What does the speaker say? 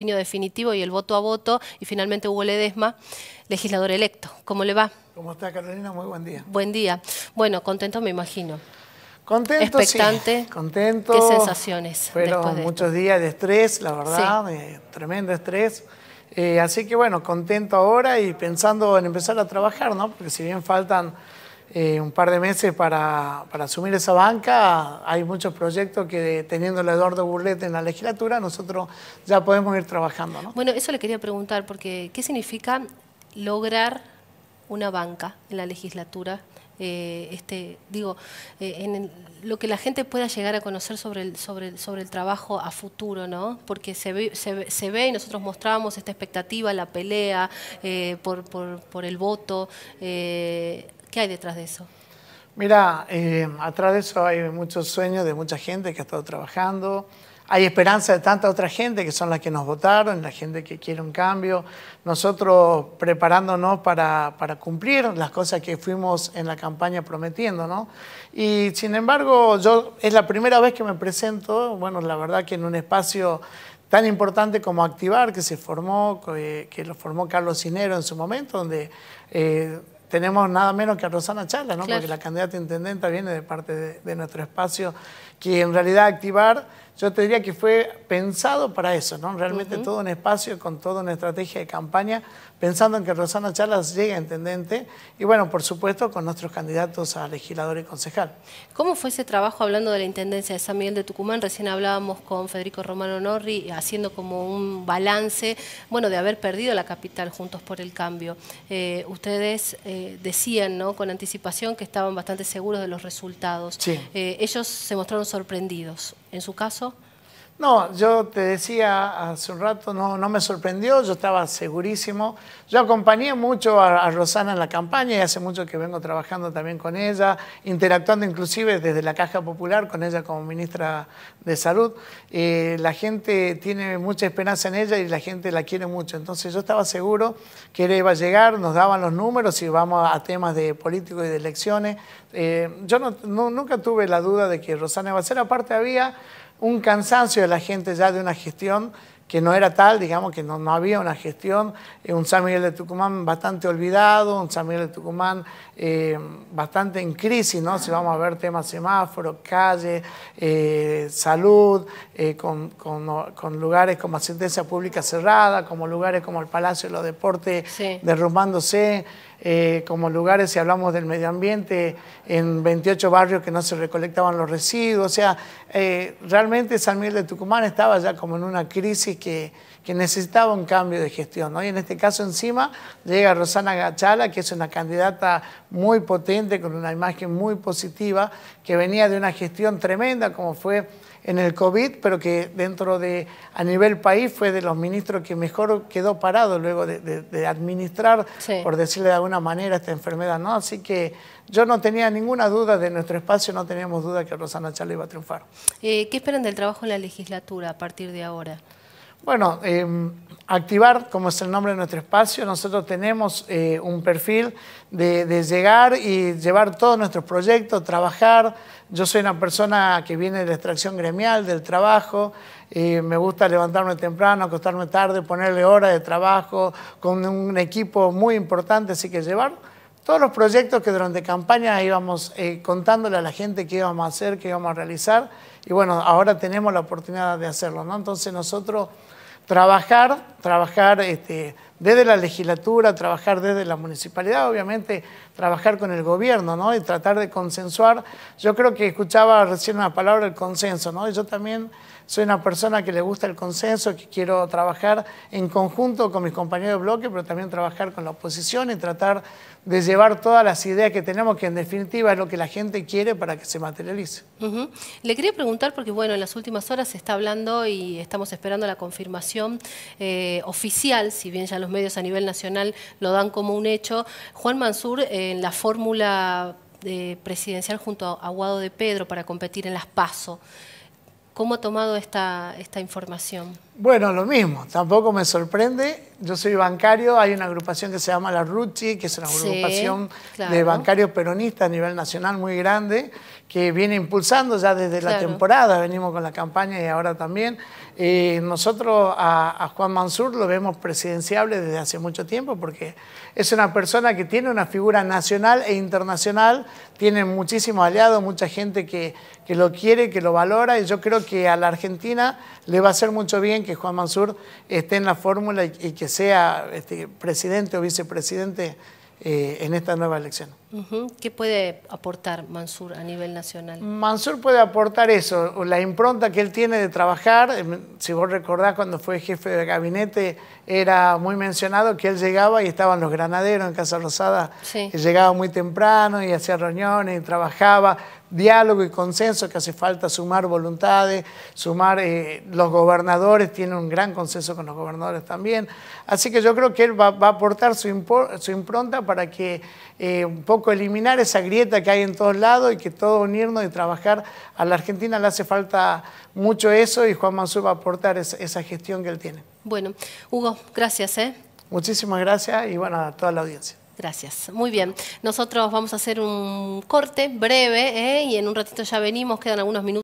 definitivo y el voto a voto, y finalmente Hugo Ledesma, legislador electo. ¿Cómo le va? ¿Cómo está Carolina? Muy buen día. Buen día. Bueno, contento me imagino. Contento, Expectante. Contento. ¿Qué sensaciones? Fueron muchos días de estrés, la verdad, tremendo estrés. Eh, así que bueno, contento ahora y pensando en empezar a trabajar, ¿no? Porque si bien faltan eh, un par de meses para, asumir esa banca. Hay muchos proyectos que teniendo el Eduardo Burlet en la legislatura, nosotros ya podemos ir trabajando. ¿no? Bueno, eso le quería preguntar, porque ¿qué significa lograr una banca en la legislatura? Eh, este, digo, eh, en lo que la gente pueda llegar a conocer sobre el, sobre, sobre el trabajo a futuro, ¿no? Porque se ve, se, ve y nosotros mostrábamos esta expectativa, la pelea por, por, por, el voto. ¿Qué hay detrás de eso? Mira, eh, atrás de eso hay muchos sueños de mucha gente que ha estado trabajando. Hay esperanza de tanta otra gente que son las que nos votaron, la gente que quiere un cambio. Nosotros preparándonos para, cumplir las cosas que fuimos en la campaña prometiendo, ¿no? Y sin embargo, yo es la primera vez que me presento, bueno, la verdad que en un espacio tan importante como Activar, que se formó, que, que lo formó Carlos Cinero en su momento, donde... Eh, tenemos nada menos que a Rosana Chala, ¿no? porque la candidata intendenta viene de parte de, nuestro espacio, que en realidad activar, yo te diría que fue pensado para eso, ¿no? realmente todo un espacio con toda una estrategia de campaña pensando en que Rosana Chalas llegue a intendente y bueno, por supuesto con nuestros candidatos a legislador y concejal. ¿Cómo fue ese trabajo hablando de la intendencia de San Miguel de Tucumán? Recién hablábamos con Federico Romano Norri haciendo como un balance, bueno, de haber perdido la capital Juntos por el Cambio. Eh, ustedes eh, decían, ¿no?, con anticipación que estaban bastante seguros de los resultados. Sí. Eh, ellos se mostraron sorprendidos. ¿En su caso? No, yo te decía hace un rato, no, no me sorprendió, yo estaba segurísimo. Yo acompañé mucho a, Rosana en la campaña y hace mucho que vengo trabajando también con ella, interactuando inclusive desde la Caja Popular con ella como ministra de Salud. Eh, la gente tiene mucha esperanza en ella y la gente la quiere mucho. Entonces yo estaba seguro que ella iba a llegar, nos daban los números y vamos a temas de políticos y de elecciones. Eh, yo no, nunca tuve la duda de que Rosana iba a ser. Aparte había un cansancio de la gente ya de una gestión que no era tal, digamos que no, había una gestión, eh, un San Miguel de Tucumán bastante olvidado, un San Miguel de Tucumán eh, bastante en crisis, ¿no? Si vamos a ver temas semáforos, calle, eh, salud, con, lugares como asistencia pública cerrada, como lugares como el Palacio de los Deportes derrumbándose. Eh, como lugares, si hablamos del medio ambiente, en 28 barrios que no se recolectaban los residuos. O sea, eh, realmente San Miguel de Tucumán estaba ya como en una crisis que, que necesitaba un cambio de gestión. Y en este caso encima llega Rosana Gachala, que es una candidata muy potente, con una imagen muy positiva, que venía de una gestión tremenda como fue en el COVID, pero que dentro de, a nivel país, fue de los ministros que mejor quedó parado luego de, administrar, por decirle de alguna manera, esta enfermedad. ¿no? Así que yo no tenía ninguna duda de nuestro espacio, no teníamos duda que Rosana Chala iba a triunfar. Eh, ¿Qué esperan del trabajo en la legislatura a partir de ahora? Bueno, em, activar, como es el nombre de nuestro espacio, nosotros tenemos eh, un perfil de, llegar y llevar todos nuestros proyectos, trabajar. Yo soy una persona que viene de la extracción gremial, del trabajo, eh, me gusta levantarme temprano, acostarme tarde, ponerle horas de trabajo, con un equipo muy importante, así que llevar todos los proyectos que durante campaña íbamos eh, contándole a la gente qué íbamos a hacer, qué íbamos a realizar, y bueno, ahora tenemos la oportunidad de hacerlo, ¿no? Entonces nosotros trabajar, trabajar este, desde la legislatura, trabajar desde la municipalidad, obviamente trabajar con el gobierno, ¿no? Y tratar de consensuar. Yo creo que escuchaba recién una palabra, el consenso, ¿no? Y yo también soy una persona que le gusta el consenso, que quiero trabajar en conjunto con mis compañeros de bloque, pero también trabajar con la oposición y tratar de llevar todas las ideas que tenemos, que en definitiva es lo que la gente quiere para que se materialice. Le quería preguntar, porque bueno, en las últimas horas se está hablando y estamos esperando la confirmación eh, oficial, si bien ya los medios a nivel nacional lo dan como un hecho, Juan Mansur en la fórmula eh, presidencial junto a Aguado de Pedro para competir en las PASO. ¿Cómo ha tomado esta, esta información? Bueno, lo mismo, tampoco me sorprende. Yo soy bancario, hay una agrupación que se llama la RUCHI, que es una agrupación de bancarios peronistas a nivel nacional muy grande, que viene impulsando ya desde la temporada, venimos con la campaña y ahora también. Eh, nosotros a, Juan Mansur lo vemos presidenciable desde hace mucho tiempo porque es una persona que tiene una figura nacional e internacional, tiene muchísimos aliados, mucha gente que, que lo quiere, que lo valora y yo creo que a la Argentina le va a hacer mucho bien que Juan Mansur esté en la fórmula y, que sea este, presidente o vicepresidente eh, en esta nueva elección. ¿Qué puede aportar Mansur a nivel nacional? Mansur puede aportar eso, la impronta que él tiene de trabajar. Em, si vos recordás cuando fue jefe de gabinete, era muy mencionado que él llegaba y estaban los granaderos en Casa Rosada, llegaba muy temprano y hacía reuniones y trabajaba diálogo y consenso, que hace falta sumar voluntades, sumar eh, los gobernadores, tiene un gran consenso con los gobernadores también. Así que yo creo que él va, a aportar su, impronta para que eh, un poco eliminar esa grieta que hay en todos lados y que todo unirnos y trabajar. A la Argentina le hace falta mucho eso y Juan Mansur va a aportar esa, esa gestión que él tiene. Bueno, Hugo, gracias. ¿eh? Muchísimas gracias y bueno, a toda la audiencia. Gracias. Muy bien. Nosotros vamos a hacer un corte breve ¿eh? y en un ratito ya venimos, quedan algunos minutos.